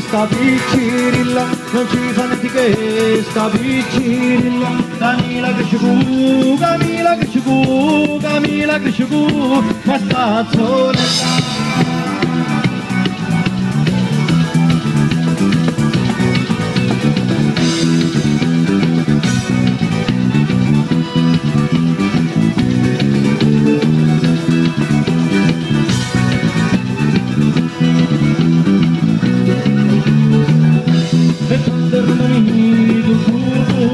sta piccirilla, non ci fa niente sta piccirilla. Camila che ci fu, Camila che ci fu, Camila che ci fu, ma sta soletta.